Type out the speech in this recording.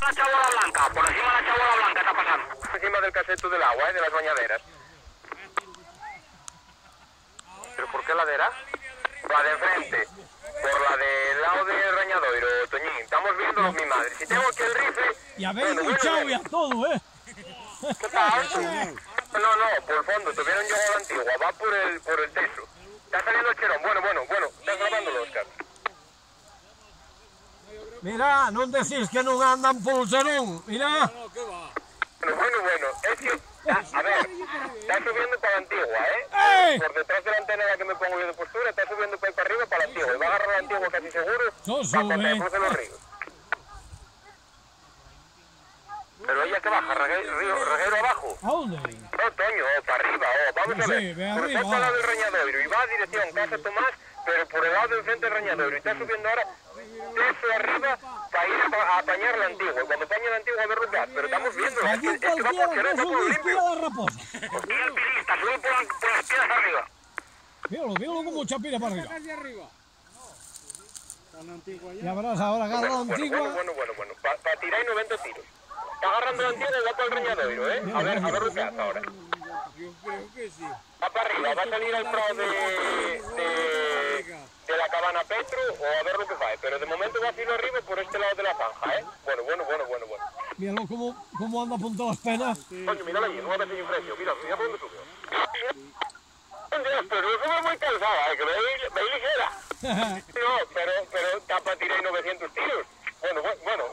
La chabola blanca, por encima de la chabola blanca está pasando. Encima del caseto del agua, ¿eh? de las bañaderas. ¿Pero por qué ladera? La de enfrente. Por la del lado de Rañadoiro, Toñín. Estamos viendo mi madre. Si tengo aquí el rifle... Y habéis bueno, luchado bueno, ya todo, ¿eh? ¿Qué tal? No, no, por el fondo. Tuvieron llegado a la antigua. Va por el, por el teso. Está saliendo el cherón. Bueno, bueno, bueno. Está grabando Oscar. Mira, non decís que non andan polo serón. Mira. Bueno, bueno, bueno. Es que... A, a ver, está subiendo para la antigua, ¿eh? ¡Ey! Por detrás de la antena en la que me pongo yo de postura, está subiendo para, para arriba para la antigua. Y va a agarrar la antigua casi seguro. No para cuando los ríos. Ella que baja, reguero, río, reguero abajo. A onde? No, Toño, oh, para arriba, oh, vamos Sí, a ver. sí, ve Cruzó arriba, el lado del Reñadoiro y va a dirección Casa Tomás, pero por el lado de enfrente del Reñadoiro. Y está subiendo ahora eso arriba para ir a, apañar la antigua. Cuando apañe la antigua a ver. Pero estamos viendo, es que, Allí es que va por coge por un limpio. raposa. Y el pilista, sube por, la- por las piedras arriba. Míralo, míralo como chapira para arriba. Tan antigua ya. Ya verás, ahora agarra la Bueno, bueno, antigua. bueno, bueno, bueno. Para tirar y 90 tiros. Está agarrando la antigua y va para el Reñadoiro, ¿eh? A ver, a ver lo que hace ahora. Yo creo que sí. Va para arriba, va a salir al prado de, de, de la cabana Petro o a ver lo que va. Pero de momento va a ir arriba por este lado de la zanja, ¿eh? Bueno, bueno, bueno, bueno, bueno. Míralo como, como anda apuntado las penas. Coño, mírala allí, no va a si precio. Mira, mira por dónde sube. Dios, pero no sube muy cansada, ¿eh? Que veis, veis ligera. No, pero, pero para tirar 900 tiros. Bueno, bueno,